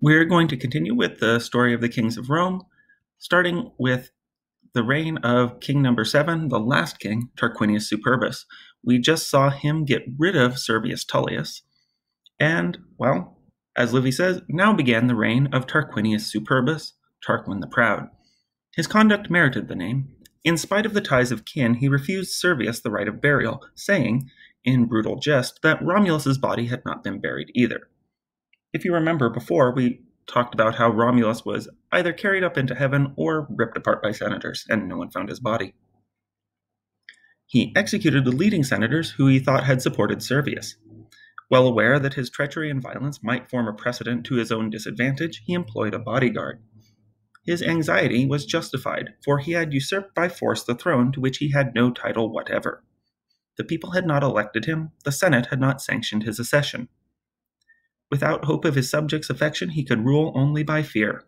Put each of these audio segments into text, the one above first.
We're going to continue with the story of the kings of Rome, starting with the reign of king number seven, the last king, Tarquinius Superbus. We just saw him get rid of Servius Tullius, and, well, as Livy says, now began the reign of Tarquinius Superbus, Tarquin the Proud. His conduct merited the name. In spite of the ties of kin, he refused Servius the right of burial, saying, in brutal jest, that Romulus's body had not been buried either. If you remember before, we talked about how Romulus was either carried up into heaven or ripped apart by senators, and no one found his body. He executed the leading senators who he thought had supported Servius. Well aware that his treachery and violence might form a precedent to his own disadvantage, he employed a bodyguard. His anxiety was justified, for he had usurped by force the throne to which he had no title whatever. The people had not elected him, the Senate had not sanctioned his accession. Without hope of his subjects' affection, he could rule only by fear.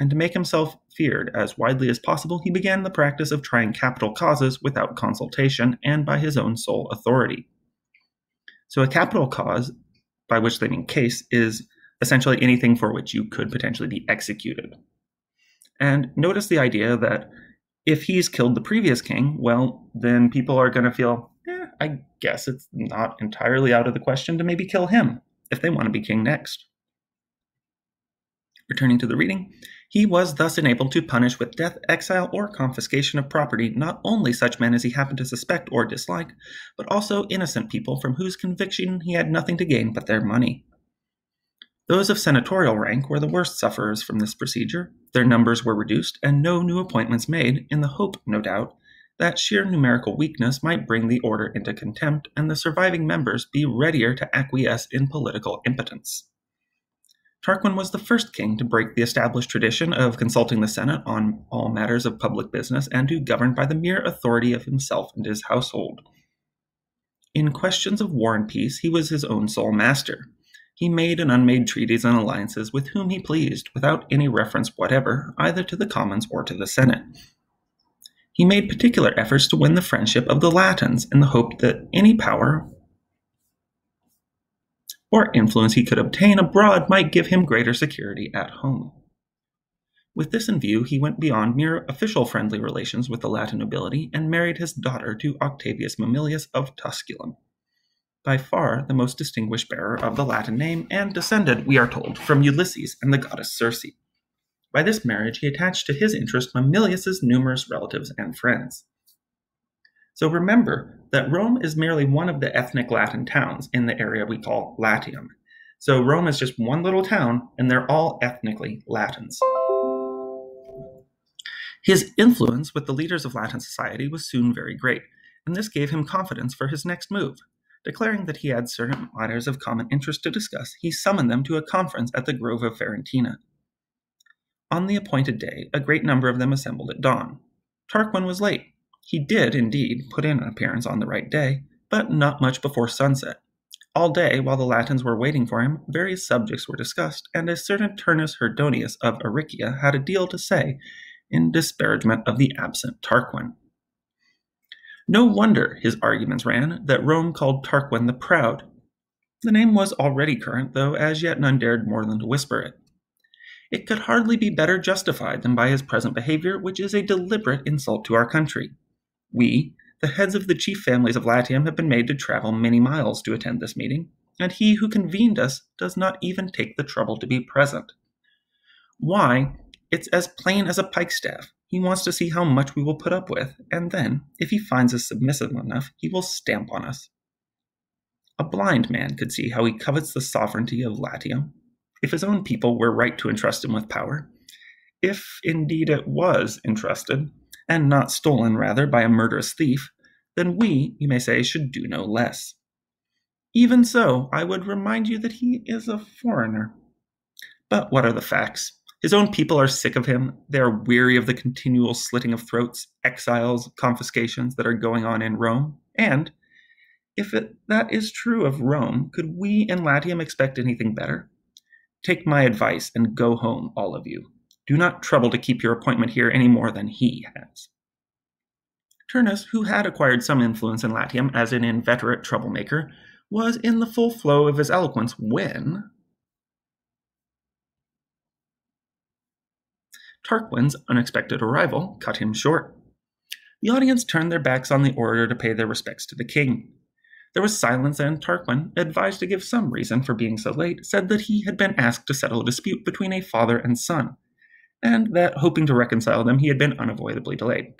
And to make himself feared as widely as possible, he began the practice of trying capital causes without consultation and by his own sole authority. So, a capital cause, by which they mean case, is essentially anything for which you could potentially be executed. And notice the idea that if he's killed the previous king, well, then people are going to feel, eh, I guess it's not entirely out of the question to maybe kill him if they want to be king next. Returning to the reading, he was thus enabled to punish with death, exile, or confiscation of property not only such men as he happened to suspect or dislike, but also innocent people from whose conviction he had nothing to gain but their money. Those of senatorial rank were the worst sufferers from this procedure. Their numbers were reduced, and no new appointments made, in the hope, no doubt, that sheer numerical weakness might bring the order into contempt and the surviving members be readier to acquiesce in political impotence. Tarquin was the first king to break the established tradition of consulting the Senate on all matters of public business and to govern by the mere authority of himself and his household. In questions of war and peace, he was his own sole master. He made and unmade treaties and alliances with whom he pleased, without any reference whatever either to the commons or to the Senate, he made particular efforts to win the friendship of the Latins in the hope that any power or influence he could obtain abroad might give him greater security at home. With this in view, he went beyond mere official friendly relations with the Latin nobility and married his daughter to Octavius Mamilius of Tusculum, by far the most distinguished bearer of the Latin name, and descended, we are told, from Ulysses and the goddess Circe. By this marriage, he attached to his interest Mamilius's numerous relatives and friends. So remember that Rome is merely one of the ethnic Latin towns in the area we call Latium. So Rome is just one little town, and they're all ethnically Latins. His influence with the leaders of Latin society was soon very great, and this gave him confidence for his next move. Declaring that he had certain matters of common interest to discuss, he summoned them to a conference at the Grove of Ferentina. On the appointed day, a great number of them assembled at dawn. Tarquin was late. He did, indeed, put in an appearance on the right day, but not much before sunset. All day, while the Latins were waiting for him, various subjects were discussed, and a certain Turnus Herdonius of Aricia had a deal to say in disparagement of the absent Tarquin. No wonder, his arguments ran, that Rome called Tarquin the Proud. The name was already current, though as yet none dared more than to whisper it it could hardly be better justified than by his present behavior, which is a deliberate insult to our country. We, the heads of the chief families of Latium, have been made to travel many miles to attend this meeting, and he who convened us does not even take the trouble to be present. Why? It's as plain as a pikestaff. He wants to see how much we will put up with, and then, if he finds us submissive enough, he will stamp on us. A blind man could see how he covets the sovereignty of Latium, if his own people were right to entrust him with power, if indeed it was entrusted, and not stolen rather by a murderous thief, then we, you may say, should do no less. Even so, I would remind you that he is a foreigner. But what are the facts? His own people are sick of him. They are weary of the continual slitting of throats, exiles, confiscations that are going on in Rome. And, if it, that is true of Rome, could we in Latium expect anything better? Take my advice and go home, all of you. Do not trouble to keep your appointment here any more than he has. Turnus, who had acquired some influence in Latium as an inveterate troublemaker, was in the full flow of his eloquence when Tarquin's unexpected arrival cut him short. The audience turned their backs on the orator to pay their respects to the king. There was silence, and Tarquin, advised to give some reason for being so late, said that he had been asked to settle a dispute between a father and son, and that, hoping to reconcile them, he had been unavoidably delayed.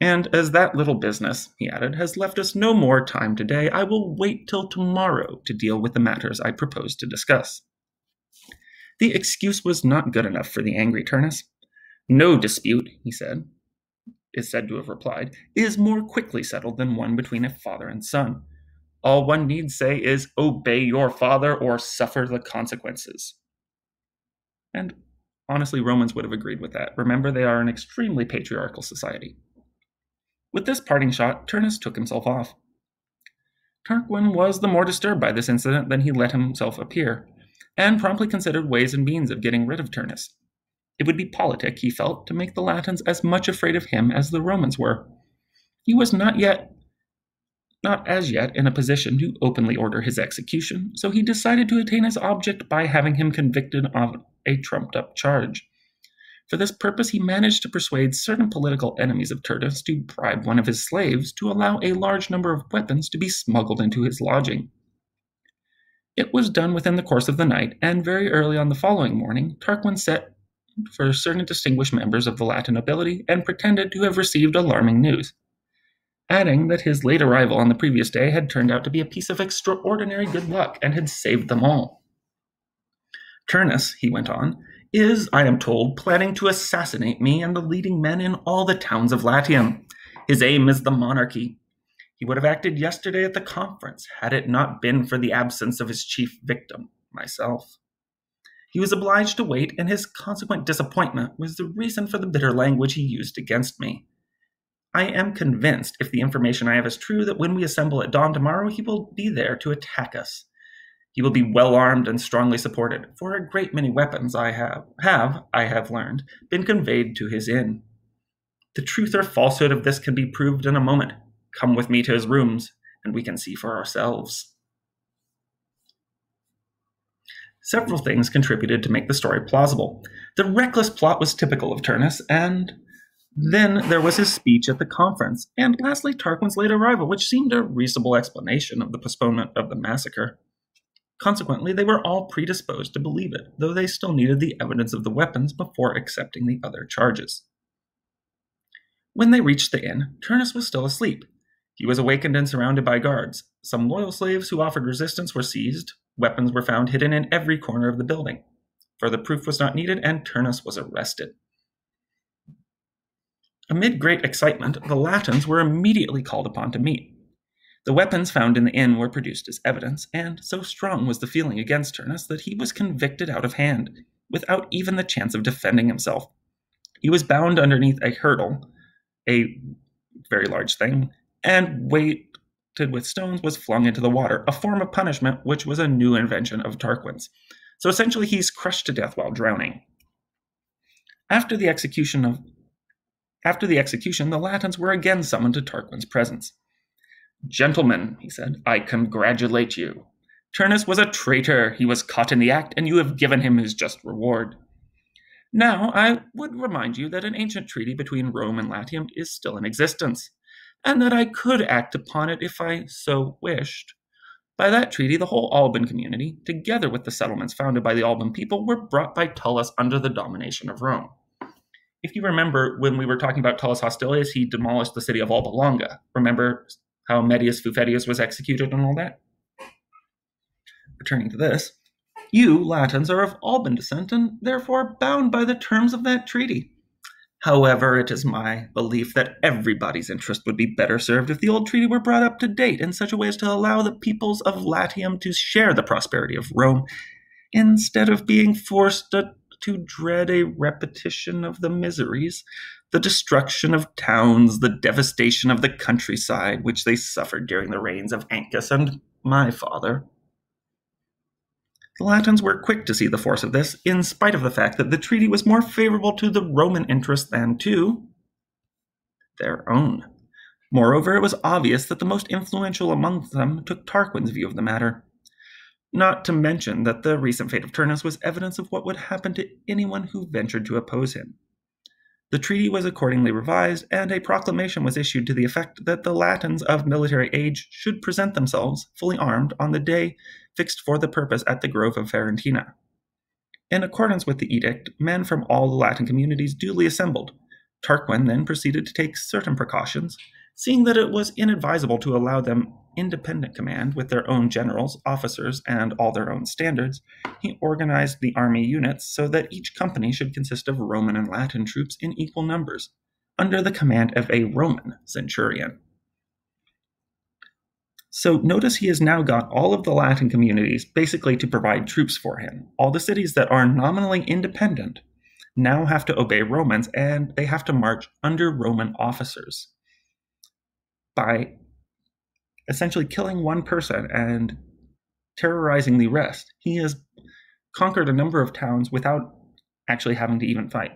And as that little business, he added, has left us no more time today, I will wait till tomorrow to deal with the matters I propose to discuss. The excuse was not good enough for the angry Turnus. No dispute, he said, is said to have replied, is more quickly settled than one between a father and son. All one need say is, Obey your father or suffer the consequences. And honestly, Romans would have agreed with that. Remember, they are an extremely patriarchal society. With this parting shot, Turnus took himself off. Tarquin was the more disturbed by this incident than he let himself appear, and promptly considered ways and means of getting rid of Turnus. It would be politic, he felt, to make the Latins as much afraid of him as the Romans were. He was not yet not as yet in a position to openly order his execution, so he decided to attain his object by having him convicted of a trumped up charge. For this purpose, he managed to persuade certain political enemies of Turnus to bribe one of his slaves to allow a large number of weapons to be smuggled into his lodging. It was done within the course of the night, and very early on the following morning, Tarquin set for certain distinguished members of the Latin nobility and pretended to have received alarming news, adding that his late arrival on the previous day had turned out to be a piece of extraordinary good luck and had saved them all. Turnus, he went on, is, I am told, planning to assassinate me and the leading men in all the towns of Latium. His aim is the monarchy. He would have acted yesterday at the conference had it not been for the absence of his chief victim, myself. He was obliged to wait, and his consequent disappointment was the reason for the bitter language he used against me. I am convinced, if the information I have is true, that when we assemble at dawn tomorrow, he will be there to attack us. He will be well armed and strongly supported, for a great many weapons I have, have, I have learned, been conveyed to his inn. The truth or falsehood of this can be proved in a moment. Come with me to his rooms, and we can see for ourselves. Several things contributed to make the story plausible. The reckless plot was typical of Turnus, and then there was his speech at the conference, and lastly, Tarquin's late arrival, which seemed a reasonable explanation of the postponement of the massacre. Consequently, they were all predisposed to believe it, though they still needed the evidence of the weapons before accepting the other charges. When they reached the inn, Turnus was still asleep. He was awakened and surrounded by guards. Some loyal slaves who offered resistance were seized, Weapons were found hidden in every corner of the building. Further proof was not needed, and Turnus was arrested. Amid great excitement, the Latins were immediately called upon to meet. The weapons found in the inn were produced as evidence, and so strong was the feeling against Turnus that he was convicted out of hand, without even the chance of defending himself. He was bound underneath a hurdle, a very large thing, and weighted with stones was flung into the water, a form of punishment which was a new invention of Tarquin's. So essentially, he's crushed to death while drowning. After the execution of after the execution, the Latins were again summoned to Tarquin's presence. Gentlemen, he said, I congratulate you. Turnus was a traitor. He was caught in the act, and you have given him his just reward. Now, I would remind you that an ancient treaty between Rome and Latium is still in existence and that I could act upon it if I so wished. By that treaty, the whole Alban community, together with the settlements founded by the Alban people, were brought by Tullus under the domination of Rome. If you remember when we were talking about Tullus Hostilius, he demolished the city of Alba Longa. Remember how Mettius Fufetius was executed and all that? Returning to this, you, Latins, are of Alban descent and therefore bound by the terms of that treaty. However, it is my belief that everybody's interest would be better served if the old treaty were brought up to date in such a way as to allow the peoples of Latium to share the prosperity of Rome, instead of being forced to, to dread a repetition of the miseries, the destruction of towns, the devastation of the countryside, which they suffered during the reigns of Ancus and my father. The Latins were quick to see the force of this, in spite of the fact that the treaty was more favorable to the Roman interest than to their own. Moreover, it was obvious that the most influential among them took Tarquin's view of the matter. Not to mention that the recent fate of Turnus was evidence of what would happen to anyone who ventured to oppose him. The treaty was accordingly revised, and a proclamation was issued to the effect that the Latins of military age should present themselves, fully armed, on the day fixed for the purpose at the Grove of Ferentina. In accordance with the edict, men from all the Latin communities duly assembled. Tarquin then proceeded to take certain precautions, seeing that it was inadvisable to allow them independent command with their own generals, officers, and all their own standards, he organized the army units so that each company should consist of Roman and Latin troops in equal numbers, under the command of a Roman centurion. So notice he has now got all of the Latin communities basically to provide troops for him. All the cities that are nominally independent now have to obey Romans and they have to march under Roman officers by essentially killing one person and terrorizing the rest. He has conquered a number of towns without actually having to even fight.